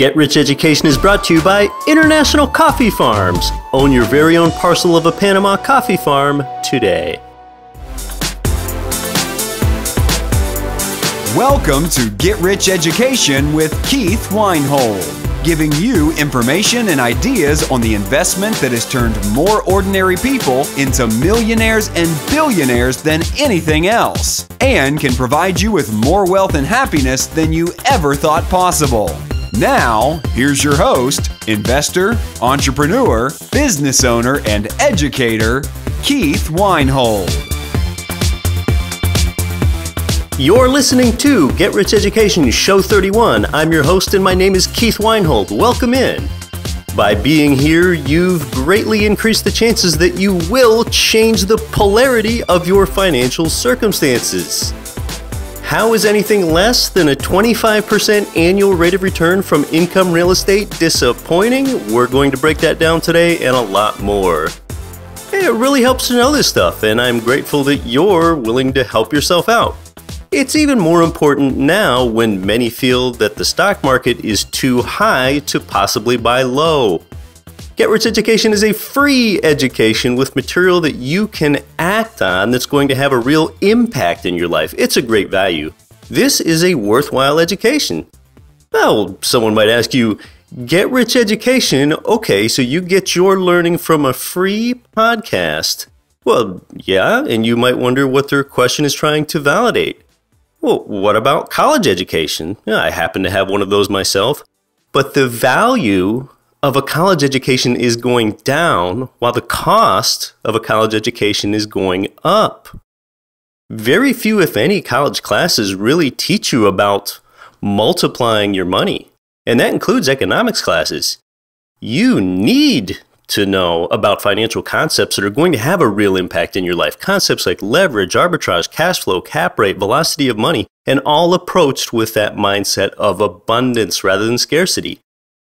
Get Rich Education is brought to you by International Coffee Farms. Own your very own parcel of a Panama coffee farm today. Welcome to Get Rich Education with Keith Weinhold, giving you information and ideas on the investment that has turned more ordinary people into millionaires and billionaires than anything else, and can provide you with more wealth and happiness than you ever thought possible. Now, here's your host, investor, entrepreneur, business owner, and educator, Keith Weinhold. You're listening to Get Rich Education Show 31. I'm your host, and my name is Keith Weinhold. Welcome in. By being here, you've greatly increased the chances that you will change the polarity of your financial circumstances. How is anything less than a 25% annual rate of return from income real estate disappointing? We're going to break that down today and a lot more. It really helps to know this stuff, and I'm grateful that you're willing to help yourself out. It's even more important now when many feel that the stock market is too high to possibly buy low. Get Rich Education is a free education with material that you can act on that's going to have a real impact in your life. It's a great value. This is a worthwhile education. Well, someone might ask you, Get Rich Education, okay, so you get your learning from a free podcast. Well, yeah, and you might wonder what their question is trying to validate. Well, what about college education? Yeah, I happen to have one of those myself. But the value of a college education is going down while the cost of a college education is going up. Very few, if any, college classes really teach you about multiplying your money, and that includes economics classes. You need to know about financial concepts that are going to have a real impact in your life. Concepts like leverage, arbitrage, cash flow, cap rate, velocity of money, and all approached with that mindset of abundance rather than scarcity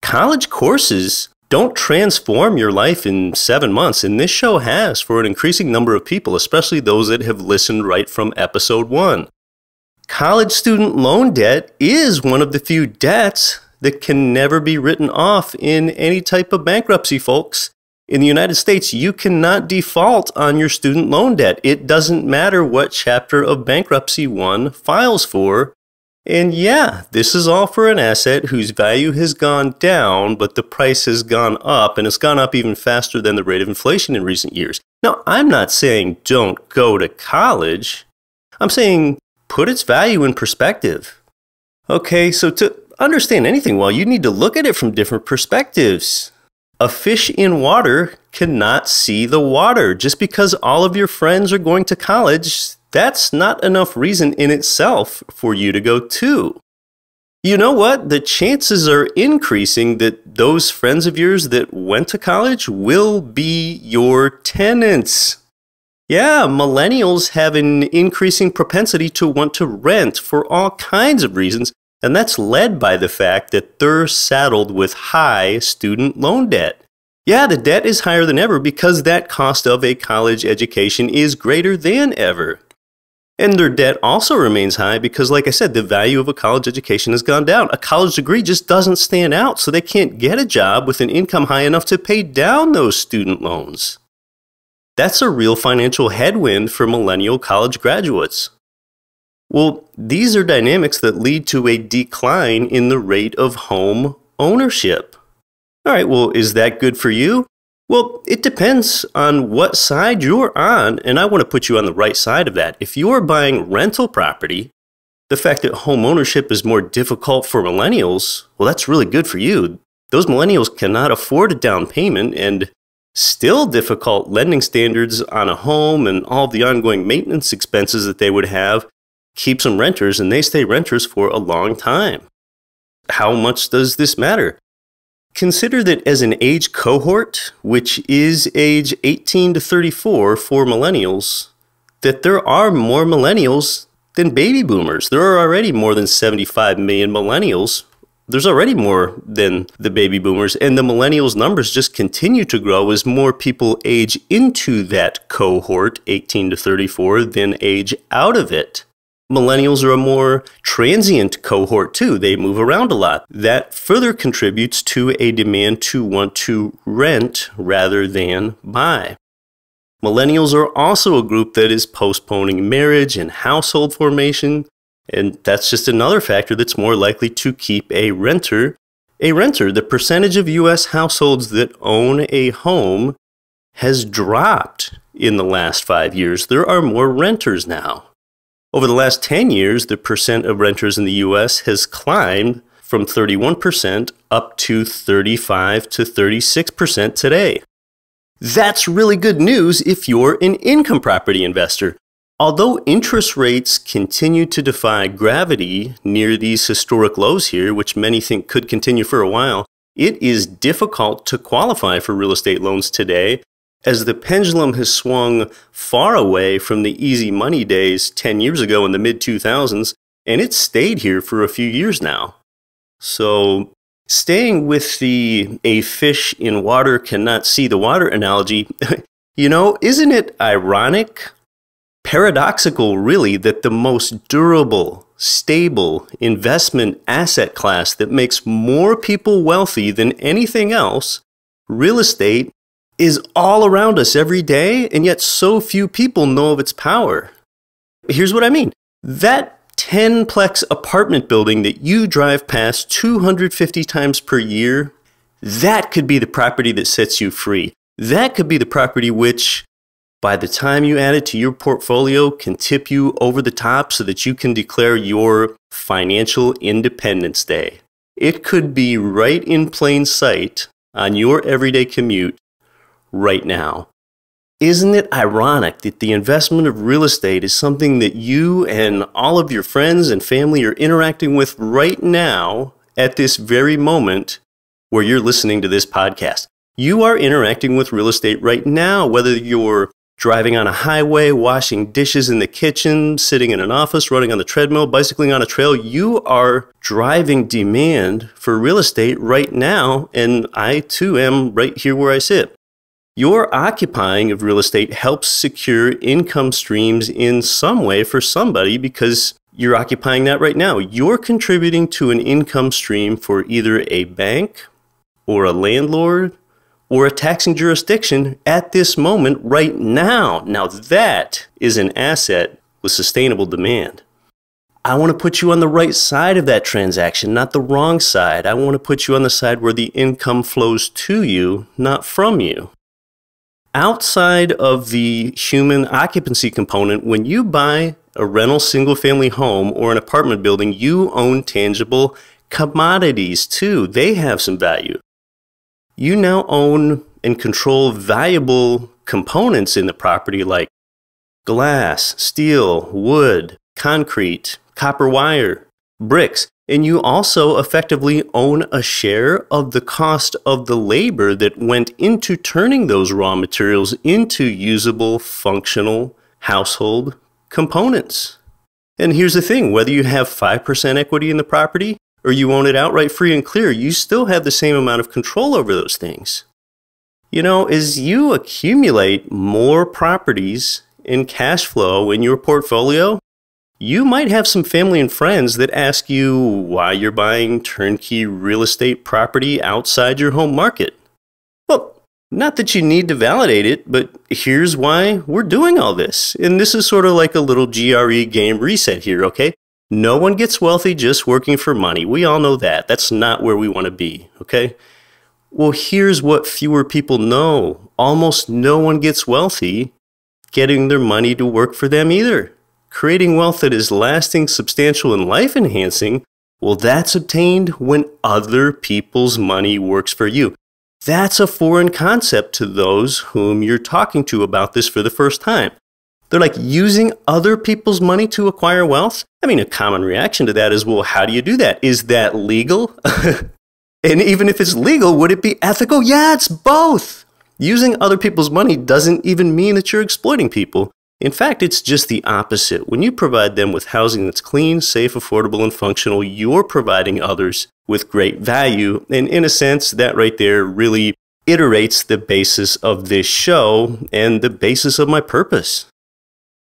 college courses don't transform your life in seven months, and this show has for an increasing number of people, especially those that have listened right from episode one. College student loan debt is one of the few debts that can never be written off in any type of bankruptcy, folks. In the United States, you cannot default on your student loan debt. It doesn't matter what chapter of bankruptcy one files for. And yeah, this is all for an asset whose value has gone down, but the price has gone up, and it's gone up even faster than the rate of inflation in recent years. Now, I'm not saying don't go to college. I'm saying put its value in perspective. Okay, so to understand anything well, you need to look at it from different perspectives. A fish in water cannot see the water. Just because all of your friends are going to college, that's not enough reason in itself for you to go too. You know what? The chances are increasing that those friends of yours that went to college will be your tenants. Yeah, millennials have an increasing propensity to want to rent for all kinds of reasons, and that's led by the fact that they're saddled with high student loan debt. Yeah, the debt is higher than ever because that cost of a college education is greater than ever. And their debt also remains high because, like I said, the value of a college education has gone down. A college degree just doesn't stand out, so they can't get a job with an income high enough to pay down those student loans. That's a real financial headwind for millennial college graduates. Well, these are dynamics that lead to a decline in the rate of home ownership. All right, well, is that good for you? Well, it depends on what side you're on, and I want to put you on the right side of that. If you're buying rental property, the fact that home ownership is more difficult for millennials, well, that's really good for you. Those millennials cannot afford a down payment, and still difficult lending standards on a home and all the ongoing maintenance expenses that they would have keeps them renters, and they stay renters for a long time. How much does this matter? Consider that as an age cohort, which is age 18 to 34 for millennials, that there are more millennials than baby boomers. There are already more than 75 million millennials. There's already more than the baby boomers, and the millennials' numbers just continue to grow as more people age into that cohort, 18 to 34, than age out of it. Millennials are a more transient cohort too. They move around a lot. That further contributes to a demand to want to rent rather than buy. Millennials are also a group that is postponing marriage and household formation, and that's just another factor that's more likely to keep a renter a renter. The percentage of US households that own a home has dropped in the last 5 years. There are more renters now. Over the last 10 years, the percent of renters in the US has climbed from 31% up to 35 to 36% today. That's really good news if you're an income property investor. Although interest rates continue to defy gravity near these historic lows here, which many think could continue for a while, it is difficult to qualify for real estate loans today as the pendulum has swung far away from the easy money days 10 years ago in the mid 2000s, and it's stayed here for a few years now. So, staying with the a fish in water cannot see the water analogy, you know, isn't it ironic, paradoxical really, that the most durable, stable investment asset class that makes more people wealthy than anything else, real estate, is all around us every day, and yet so few people know of its power. Here's what I mean that 10 plex apartment building that you drive past 250 times per year, that could be the property that sets you free. That could be the property which, by the time you add it to your portfolio, can tip you over the top so that you can declare your financial independence day. It could be right in plain sight on your everyday commute right now. Isn't it ironic that the investment of real estate is something that you and all of your friends and family are interacting with right now at this very moment where you're listening to this podcast? You are interacting with real estate right now, whether you're driving on a highway, washing dishes in the kitchen, sitting in an office, running on the treadmill, bicycling on a trail. You are driving demand for real estate right now, and I too am right here where I sit. Your occupying of real estate helps secure income streams in some way for somebody because you're occupying that right now. You're contributing to an income stream for either a bank or a landlord or a taxing jurisdiction at this moment right now. Now, that is an asset with sustainable demand. I want to put you on the right side of that transaction, not the wrong side. I want to put you on the side where the income flows to you, not from you outside of the human occupancy component, when you buy a rental single family home or an apartment building, you own tangible commodities too. They have some value. You now own and control valuable components in the property like glass, steel, wood, concrete, copper wire, bricks. And you also effectively own a share of the cost of the labor that went into turning those raw materials into usable, functional household components. And here's the thing whether you have 5% equity in the property or you own it outright free and clear, you still have the same amount of control over those things. You know, as you accumulate more properties in cash flow in your portfolio, you might have some family and friends that ask you why you're buying turnkey real estate property outside your home market. Well, not that you need to validate it, but here's why we're doing all this. And this is sort of like a little GRE game reset here, okay? No one gets wealthy just working for money. We all know that. That's not where we want to be, okay? Well, here's what fewer people know almost no one gets wealthy getting their money to work for them either creating wealth that is lasting, substantial, and life enhancing, well, that's obtained when other people's money works for you. That's a foreign concept to those whom you're talking to about this for the first time. They're like using other people's money to acquire wealth. I mean, a common reaction to that is, well, how do you do that? Is that legal? and even if it's legal, would it be ethical? Yeah, it's both. Using other people's money doesn't even mean that you're exploiting people. In fact, it's just the opposite. When you provide them with housing that's clean, safe, affordable, and functional, you're providing others with great value. And in a sense, that right there really iterates the basis of this show and the basis of my purpose.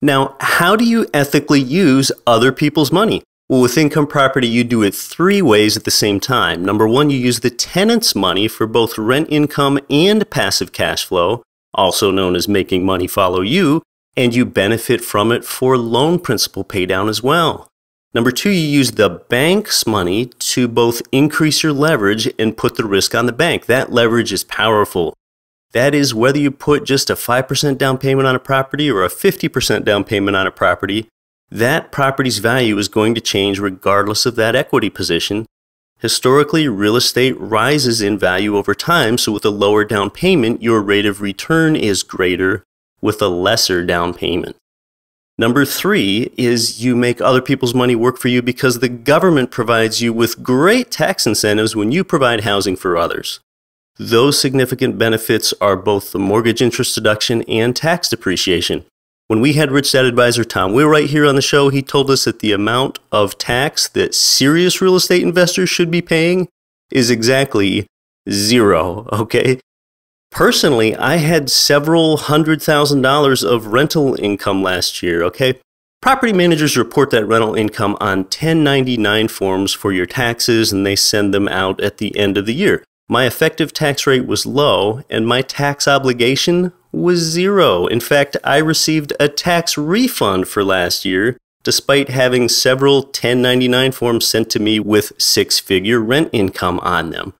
Now, how do you ethically use other people's money? Well, with income property, you do it three ways at the same time. Number one, you use the tenant's money for both rent income and passive cash flow, also known as making money follow you, and you benefit from it for loan principal paydown as well. Number two, you use the bank's money to both increase your leverage and put the risk on the bank. That leverage is powerful. That is whether you put just a 5% down payment on a property or a 50% down payment on a property, that property's value is going to change regardless of that equity position. Historically, real estate rises in value over time, so with a lower down payment, your rate of return is greater with a lesser down payment. Number three is you make other people's money work for you because the government provides you with great tax incentives when you provide housing for others. Those significant benefits are both the mortgage interest deduction and tax depreciation. When we had Rich Dad Advisor Tom Wheelwright here on the show, he told us that the amount of tax that serious real estate investors should be paying is exactly zero, okay? Personally, I had several hundred thousand dollars of rental income last year, okay? Property managers report that rental income on 1099 forms for your taxes and they send them out at the end of the year. My effective tax rate was low, and my tax obligation was zero. In fact, I received a tax refund for last year, despite having several 1099 forms sent to me with six figure rent income on them.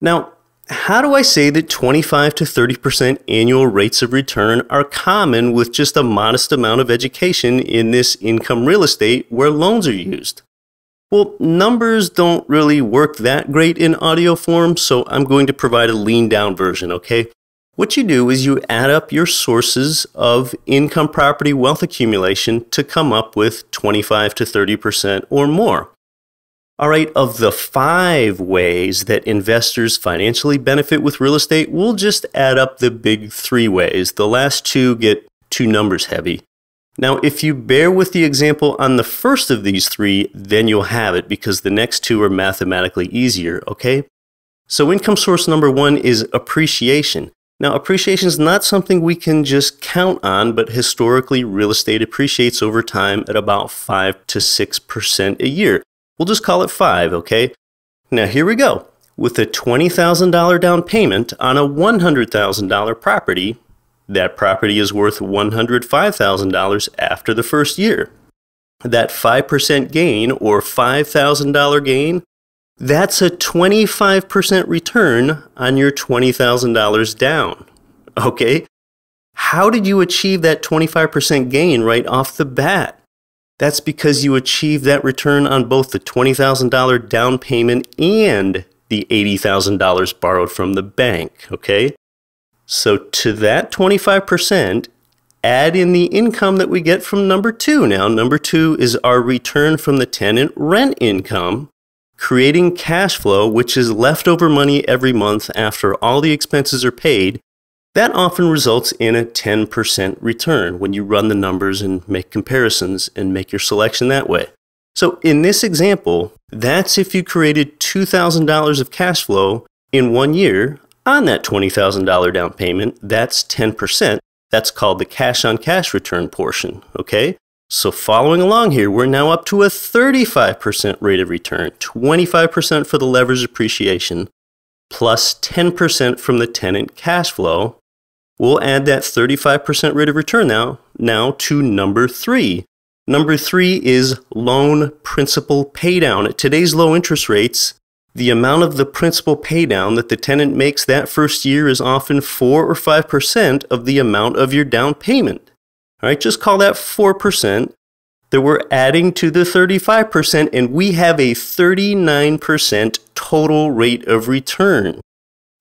Now, how do I say that 25 to 30% annual rates of return are common with just a modest amount of education in this income real estate where loans are used? Well, numbers don't really work that great in audio form, so I'm going to provide a lean down version, okay? What you do is you add up your sources of income property wealth accumulation to come up with 25 to 30% or more. All right, of the five ways that investors financially benefit with real estate, we'll just add up the big three ways. The last two get too numbers heavy. Now, if you bear with the example on the first of these three, then you'll have it because the next two are mathematically easier, okay? So income source number one is appreciation. Now, appreciation is not something we can just count on, but historically, real estate appreciates over time at about 5 to 6% a year. We'll just call it 5, okay? Now, here we go. With a $20,000 down payment on a $100,000 property, that property is worth $105,000 after the first year. That 5% gain or $5,000 gain, that's a 25% return on your $20,000 down. Okay? How did you achieve that 25% gain right off the bat? That's because you achieve that return on both the $20,000 down payment and the $80,000 borrowed from the bank, okay? So to that 25%, add in the income that we get from number two. Now, number two is our return from the tenant rent income, creating cash flow, which is leftover money every month after all the expenses are paid. That often results in a 10% return when you run the numbers and make comparisons and make your selection that way. So in this example, that's if you created $2,000 of cash flow in one year on that $20,000 down payment, that's 10%. That's called the cash on cash return portion, okay? So following along here, we're now up to a 35% rate of return, 25% for the leverage appreciation, plus 10% from the tenant cash flow. We'll add that 35% rate of return now, now to number three. Number three is loan principal paydown. At today's low interest rates, the amount of the principal paydown that the tenant makes that first year is often 4 or 5% of the amount of your down payment. All right, just call that 4% that we're adding to the 35%, and we have a 39% total rate of return.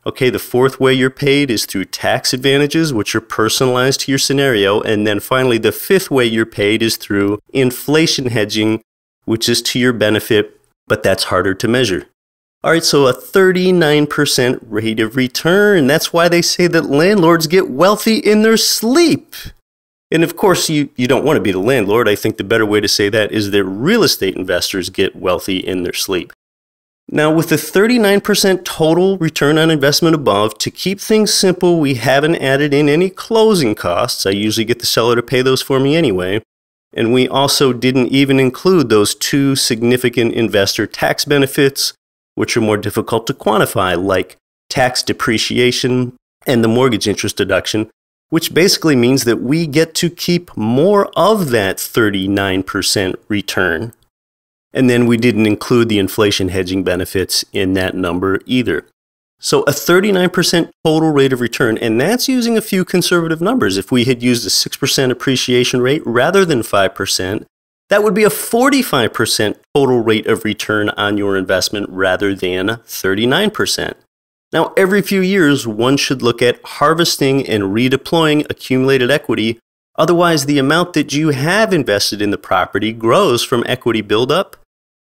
Okay, the fourth way you're paid is through tax advantages, which are personalized to your scenario. And then finally, the fifth way you're paid is through inflation hedging, which is to your benefit, but that's harder to measure. All right, so a 39% rate of return. That's why they say that landlords get wealthy in their sleep. And of course, you, you don't want to be the landlord. I think the better way to say that is that real estate investors get wealthy in their sleep. Now, with the 39% total return on investment above, to keep things simple, we haven't added in any closing costs. I usually get the seller to pay those for me anyway. And we also didn't even include those two significant investor tax benefits, which are more difficult to quantify, like tax depreciation and the mortgage interest deduction, which basically means that we get to keep more of that 39% return. And then we didn't include the inflation hedging benefits in that number either. So a 39% total rate of return, and that's using a few conservative numbers. If we had used a 6% appreciation rate rather than 5%, that would be a 45% total rate of return on your investment rather than 39%. Now, every few years, one should look at harvesting and redeploying accumulated equity. Otherwise, the amount that you have invested in the property grows from equity buildup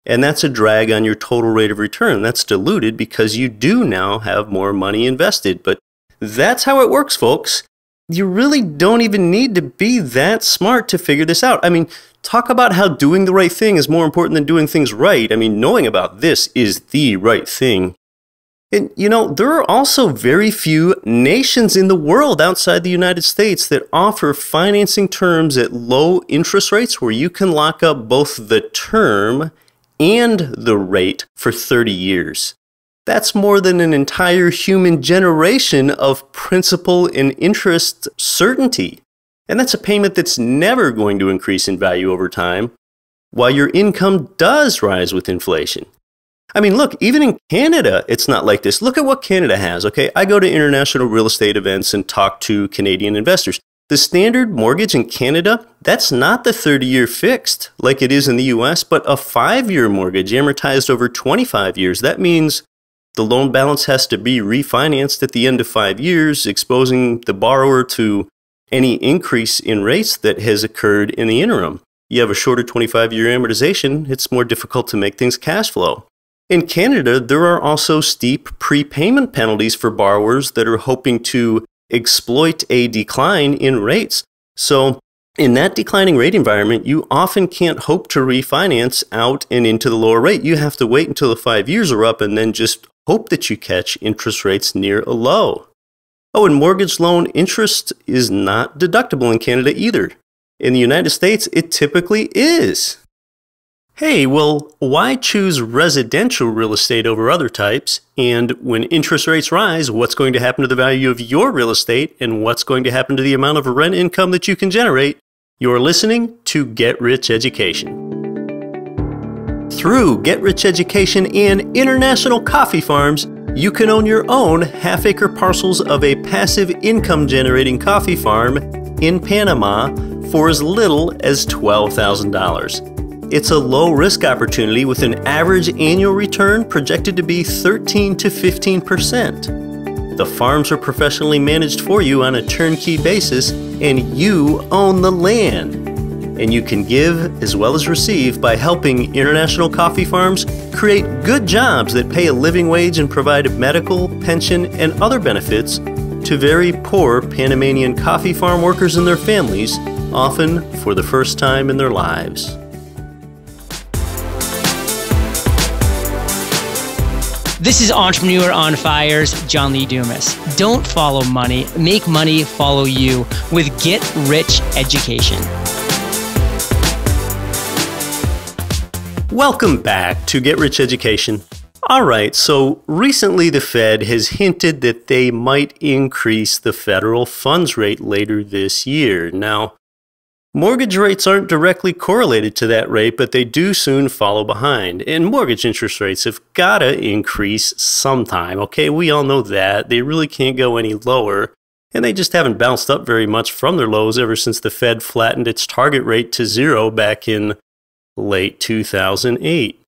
and that's a drag on your total rate of return. That's diluted because you do now have more money invested. But that's how it works, folks. You really don't even need to be that smart to figure this out. I mean, talk about how doing the right thing is more important than doing things right. I mean, knowing about this is the right thing. And you know, there are also very few nations in the world outside the United States that offer financing terms at low interest rates where you can lock up both the term and the rate for 30 years. That's more than an entire human generation of principal and interest certainty. And that's a payment that's never going to increase in value over time, while your income does rise with inflation. I mean, look, even in Canada, it's not like this. Look at what Canada has, okay? I go to international real estate events and talk to Canadian investors. The standard mortgage in Canada, that's not the 30 year fixed like it is in the US, but a five year mortgage amortized over 25 years. That means the loan balance has to be refinanced at the end of five years, exposing the borrower to any increase in rates that has occurred in the interim. You have a shorter 25 year amortization, it's more difficult to make things cash flow. In Canada, there are also steep prepayment penalties for borrowers that are hoping to exploit a decline in rates. So, in that declining rate environment, you often can't hope to refinance out and into the lower rate. You have to wait until the five years are up and then just hope that you catch interest rates near a low. Oh, and mortgage loan interest is not deductible in Canada either. In the United States, it typically is. Hey, well, why choose residential real estate over other types? And when interest rates rise, what's going to happen to the value of your real estate and what's going to happen to the amount of rent income that you can generate? You're listening to Get Rich Education. Through Get Rich Education and International Coffee Farms, you can own your own half acre parcels of a passive income generating coffee farm in Panama for as little as $12,000. It's a low risk opportunity with an average annual return projected to be 13 to 15%. The farms are professionally managed for you on a turnkey basis, and you own the land. And you can give as well as receive by helping international coffee farms create good jobs that pay a living wage and provide medical, pension, and other benefits to very poor Panamanian coffee farm workers and their families, often for the first time in their lives. This is Entrepreneur on Fire's John Lee Dumas. Don't follow money, make money follow you with Get Rich Education. Welcome back to Get Rich Education. All right, so recently the Fed has hinted that they might increase the federal funds rate later this year. Now, Mortgage rates aren't directly correlated to that rate, but they do soon follow behind. And mortgage interest rates have got to increase sometime. Okay, we all know that. They really can't go any lower. And they just haven't bounced up very much from their lows ever since the Fed flattened its target rate to zero back in late 2008.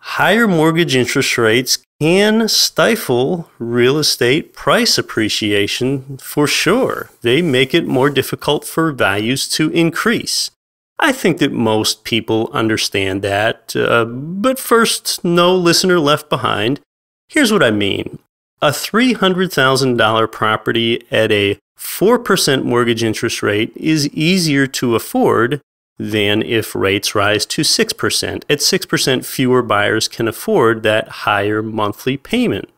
Higher mortgage interest rates can stifle real estate price appreciation for sure. They make it more difficult for values to increase. I think that most people understand that, uh, but first, no listener left behind. Here's what I mean a $300,000 property at a 4% mortgage interest rate is easier to afford than if rates rise to 6%. At 6%, fewer buyers can afford that higher monthly payment.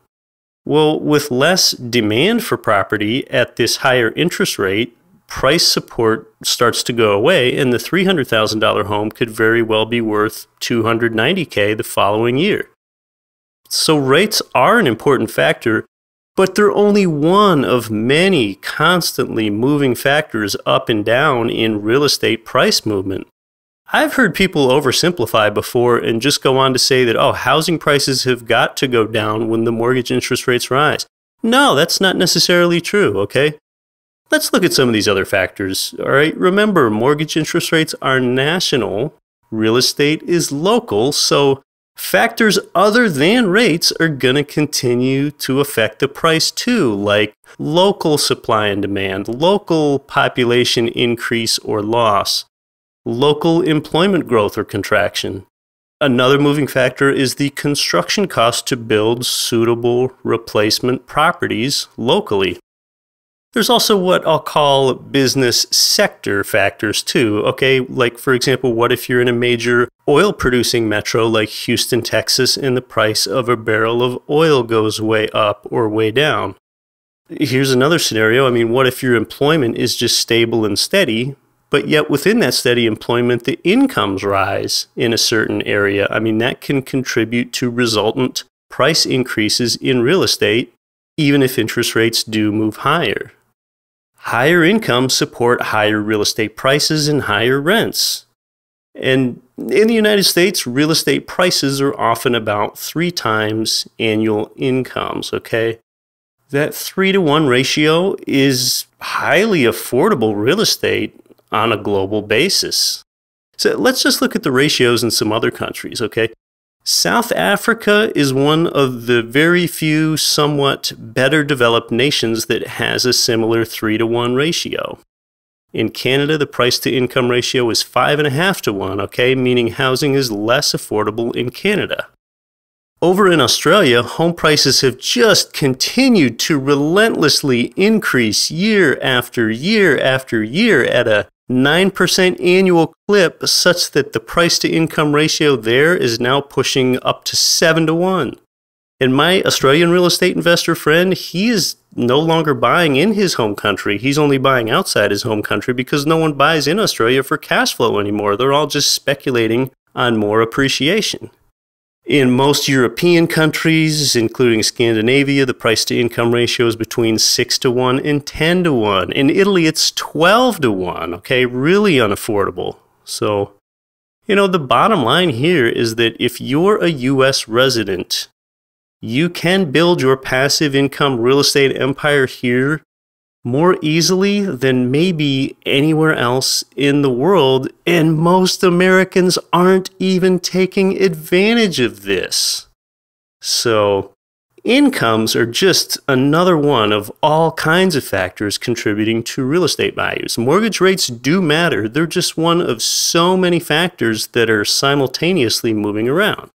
Well, with less demand for property at this higher interest rate, price support starts to go away and the $300,000 home could very well be worth 290k the following year. So rates are an important factor, but they're only one of many constantly moving factors up and down in real estate price movement. I've heard people oversimplify before and just go on to say that, oh, housing prices have got to go down when the mortgage interest rates rise. No, that's not necessarily true, okay? Let's look at some of these other factors, all right? Remember, mortgage interest rates are national, real estate is local, so factors other than rates are going to continue to affect the price too, like local supply and demand, local population increase or loss local employment growth or contraction. Another moving factor is the construction cost to build suitable replacement properties locally. There's also what I'll call business sector factors too. Okay, like for example, what if you're in a major oil producing metro like Houston, Texas, and the price of a barrel of oil goes way up or way down? Here's another scenario. I mean, what if your employment is just stable and steady, but yet, within that steady employment, the incomes rise in a certain area. I mean, that can contribute to resultant price increases in real estate, even if interest rates do move higher. Higher incomes support higher real estate prices and higher rents. And in the United States, real estate prices are often about three times annual incomes, okay? That three to one ratio is highly affordable real estate on a global basis. So let's just look at the ratios in some other countries, okay? South Africa is one of the very few somewhat better developed nations that has a similar 3 to 1 ratio. In Canada, the price to income ratio is 5.5 to 1, okay, meaning housing is less affordable in Canada. Over in Australia, home prices have just continued to relentlessly increase year after year after year at a 9% annual clip such that the price to income ratio there is now pushing up to 7 to 1. And my Australian real estate investor friend, he is no longer buying in his home country. He's only buying outside his home country because no one buys in Australia for cash flow anymore. They're all just speculating on more appreciation. In most European countries, including Scandinavia, the price to income ratio is between 6 to 1 and 10 to 1. In Italy, it's 12 to 1, okay? Really unaffordable. So, you know, the bottom line here is that if you're a US resident, you can build your passive income real estate empire here more easily than maybe anywhere else in the world, and most Americans aren't even taking advantage of this. So, incomes are just another one of all kinds of factors contributing to real estate values. Mortgage rates do matter, they're just one of so many factors that are simultaneously moving around.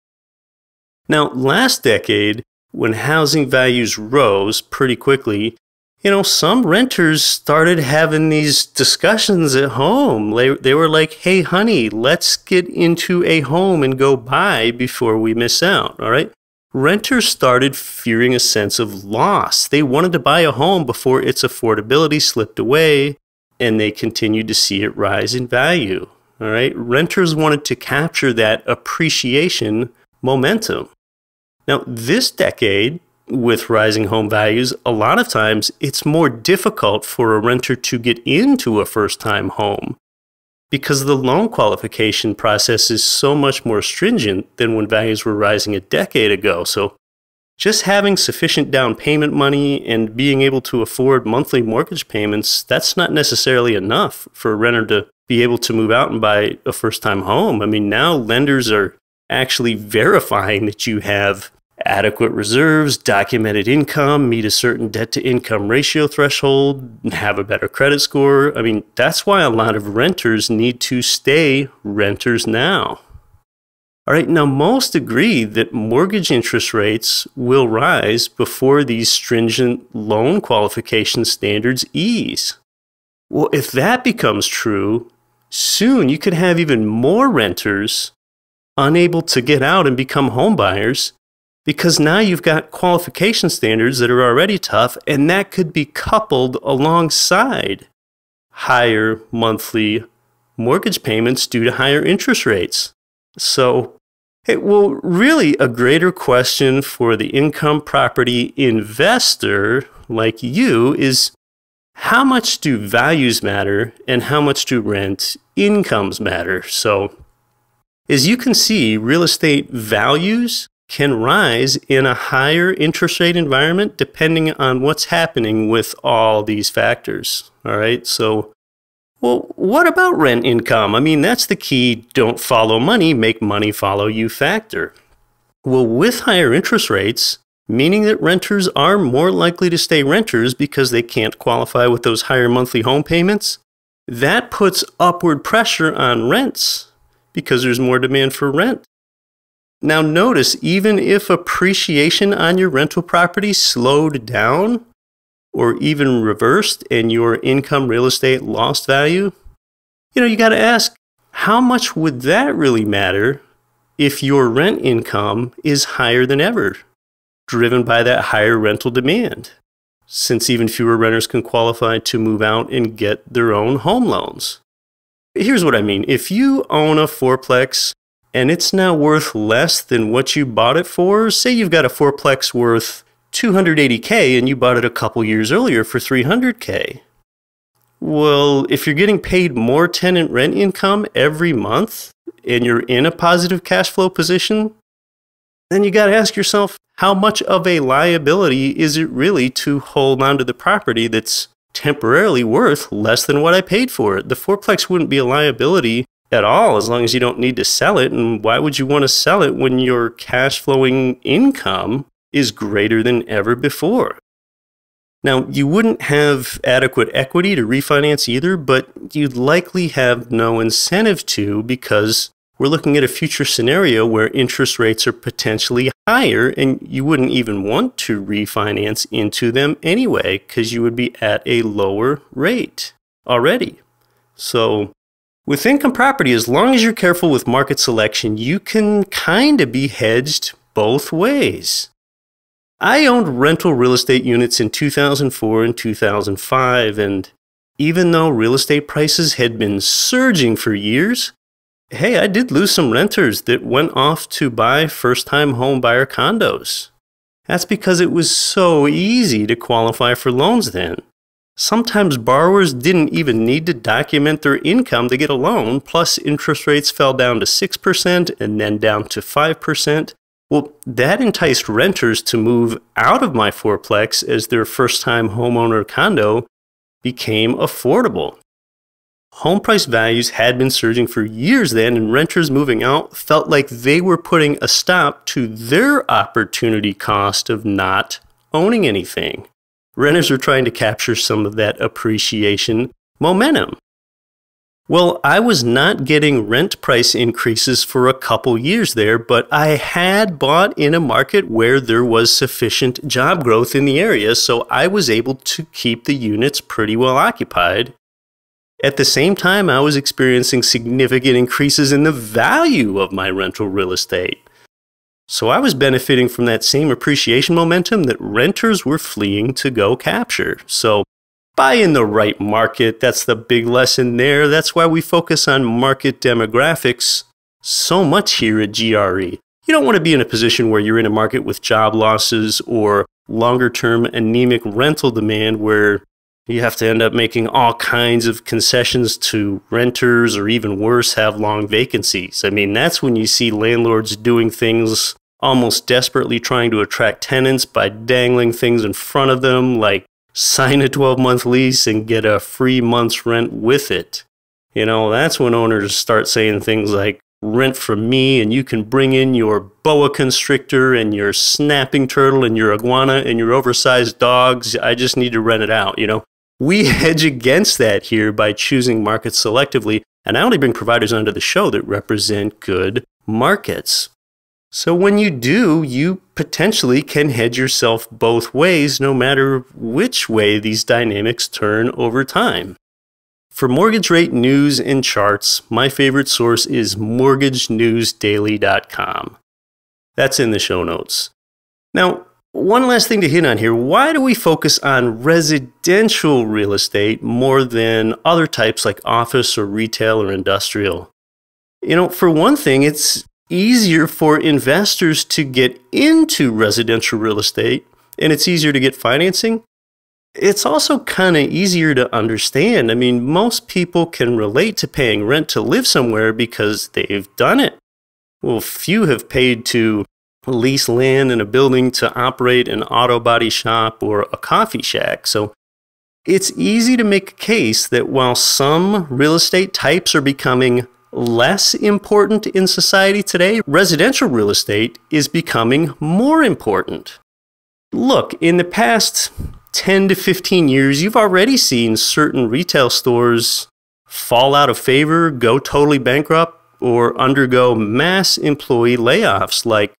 Now, last decade, when housing values rose pretty quickly, you know, some renters started having these discussions at home. They, they were like, hey, honey, let's get into a home and go buy before we miss out. All right. Renters started fearing a sense of loss. They wanted to buy a home before its affordability slipped away, and they continued to see it rise in value. All right. Renters wanted to capture that appreciation momentum. Now, this decade, with rising home values, a lot of times it's more difficult for a renter to get into a first time home because the loan qualification process is so much more stringent than when values were rising a decade ago. So, just having sufficient down payment money and being able to afford monthly mortgage payments, that's not necessarily enough for a renter to be able to move out and buy a first time home. I mean, now lenders are actually verifying that you have adequate reserves, documented income, meet a certain debt to income ratio threshold, have a better credit score. I mean, that's why a lot of renters need to stay renters now. All right, now most agree that mortgage interest rates will rise before these stringent loan qualification standards ease. Well, if that becomes true, soon you could have even more renters unable to get out and become home buyers because now you've got qualification standards that are already tough, and that could be coupled alongside higher monthly mortgage payments due to higher interest rates. So, it will really a greater question for the income property investor like you is how much do values matter and how much do rent incomes matter? So, as you can see, real estate values can rise in a higher interest rate environment depending on what's happening with all these factors. All right. So, well, what about rent income? I mean, that's the key don't follow money, make money follow you factor. Well, with higher interest rates, meaning that renters are more likely to stay renters because they can't qualify with those higher monthly home payments, that puts upward pressure on rents because there's more demand for rent. Now, notice even if appreciation on your rental property slowed down or even reversed and your income real estate lost value, you know, you got to ask how much would that really matter if your rent income is higher than ever, driven by that higher rental demand? Since even fewer renters can qualify to move out and get their own home loans. Here's what I mean if you own a fourplex and it's now worth less than what you bought it for, say you've got a fourplex worth 280k and you bought it a couple years earlier for 300k. Well, if you're getting paid more tenant rent income every month and you're in a positive cash flow position, then you got to ask yourself how much of a liability is it really to hold on to the property that's temporarily worth less than what I paid for it? The fourplex wouldn't be a liability at all as long as you don't need to sell it. And why would you want to sell it when your cash flowing income is greater than ever before? Now, you wouldn't have adequate equity to refinance either, but you'd likely have no incentive to because we're looking at a future scenario where interest rates are potentially higher and you wouldn't even want to refinance into them anyway because you would be at a lower rate already. So, with income property, as long as you're careful with market selection, you can kind of be hedged both ways. I owned rental real estate units in 2004 and 2005, and even though real estate prices had been surging for years, hey, I did lose some renters that went off to buy first time home buyer condos. That's because it was so easy to qualify for loans then. Sometimes borrowers didn't even need to document their income to get a loan, plus interest rates fell down to 6% and then down to 5%. Well, that enticed renters to move out of my fourplex as their first time homeowner condo became affordable. Home price values had been surging for years then, and renters moving out felt like they were putting a stop to their opportunity cost of not owning anything renters are trying to capture some of that appreciation momentum. Well, I was not getting rent price increases for a couple years there, but I had bought in a market where there was sufficient job growth in the area, so I was able to keep the units pretty well occupied. At the same time, I was experiencing significant increases in the value of my rental real estate. So I was benefiting from that same appreciation momentum that renters were fleeing to go capture. So buy in the right market. That's the big lesson there. That's why we focus on market demographics so much here at GRE. You don't want to be in a position where you're in a market with job losses or longer term anemic rental demand where you have to end up making all kinds of concessions to renters or even worse have long vacancies. I mean that's when you see landlords doing things almost desperately trying to attract tenants by dangling things in front of them like sign a 12 month lease and get a free month's rent with it. You know that's when owners start saying things like rent from me and you can bring in your boa constrictor and your snapping turtle and your iguana and your oversized dogs. I just need to rent it out you know we hedge against that here by choosing markets selectively, and I only bring providers onto the show that represent good markets. So when you do, you potentially can hedge yourself both ways, no matter which way these dynamics turn over time. For mortgage rate news and charts, my favorite source is mortgagenewsdaily.com. That's in the show notes. Now, one last thing to hit on here why do we focus on residential real estate more than other types like office or retail or industrial? You know, for one thing, it's easier for investors to get into residential real estate and it's easier to get financing. It's also kind of easier to understand. I mean, most people can relate to paying rent to live somewhere because they've done it. Well, few have paid to lease land in a building to operate an auto body shop or a coffee shack. So it's easy to make a case that while some real estate types are becoming less important in society today, residential real estate is becoming more important. Look, in the past 10 to 15 years, you've already seen certain retail stores fall out of favor, go totally bankrupt, or undergo mass employee layoffs like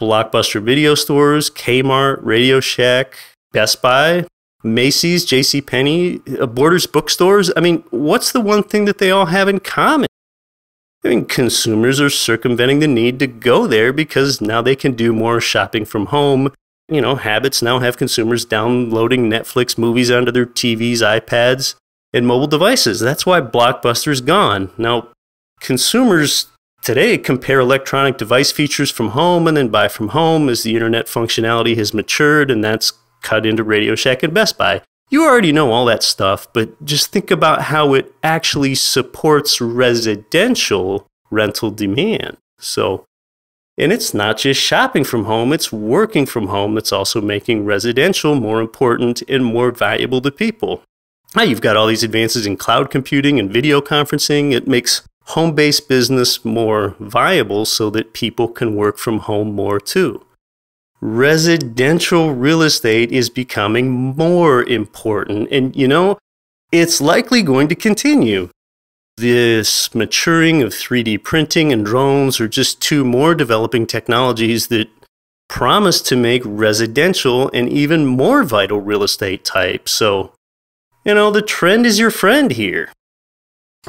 Blockbuster video stores, Kmart, Radio Shack, Best Buy, Macy's, J.C. Penney, uh, Borders bookstores. I mean, what's the one thing that they all have in common? I mean, consumers are circumventing the need to go there because now they can do more shopping from home. You know, habits now have consumers downloading Netflix movies onto their TVs, iPads, and mobile devices. That's why Blockbuster's gone. Now, consumers Today, compare electronic device features from home and then buy from home as the internet functionality has matured, and that's cut into Radio Shack and Best Buy. You already know all that stuff, but just think about how it actually supports residential rental demand. So, and it's not just shopping from home, it's working from home that's also making residential more important and more valuable to people. Now you've got all these advances in cloud computing and video conferencing. It makes home based business more viable so that people can work from home more too. Residential real estate is becoming more important, and you know, it's likely going to continue. This maturing of 3D printing and drones are just two more developing technologies that promise to make residential an even more vital real estate type. So, you know, the trend is your friend here.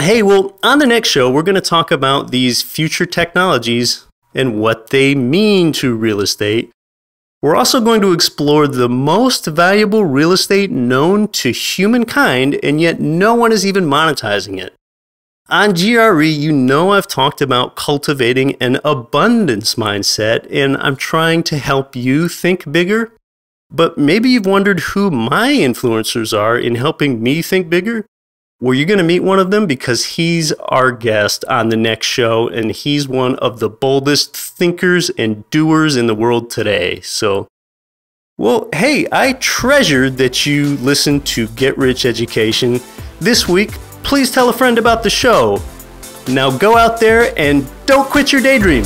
Hey, well, on the next show, we're going to talk about these future technologies and what they mean to real estate. We're also going to explore the most valuable real estate known to humankind, and yet no one is even monetizing it. On GRE, you know I've talked about cultivating an abundance mindset, and I'm trying to help you think bigger. But maybe you've wondered who my influencers are in helping me think bigger. Well, you're going to meet one of them because he's our guest on the next show, and he's one of the boldest thinkers and doers in the world today. So, well, hey, I treasure that you listen to Get Rich Education. This week, please tell a friend about the show. Now go out there and don't quit your daydream.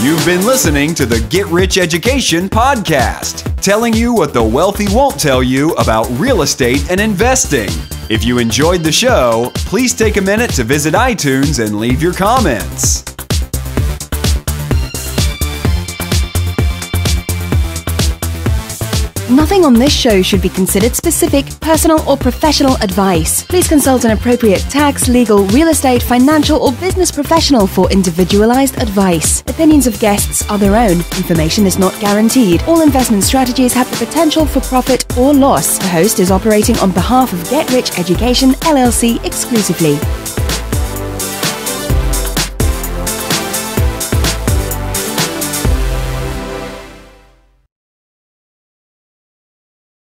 You've been listening to the Get Rich Education Podcast, telling you what the wealthy won't tell you about real estate and investing. If you enjoyed the show, please take a minute to visit iTunes and leave your comments. Nothing on this show should be considered specific, personal, or professional advice. Please consult an appropriate tax, legal, real estate, financial, or business professional for individualized advice. Opinions of guests are their own. Information is not guaranteed. All investment strategies have the potential for profit or loss. The host is operating on behalf of Get Rich Education LLC exclusively.